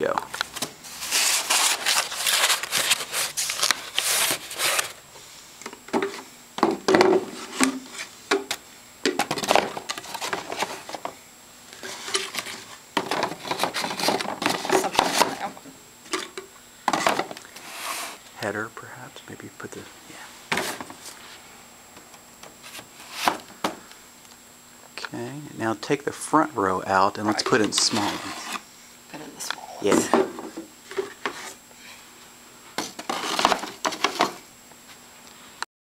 Go. Something like that one. Header, perhaps. Maybe put the. Yeah. Okay. Now take the front row out and let's Right. put in small ones. Put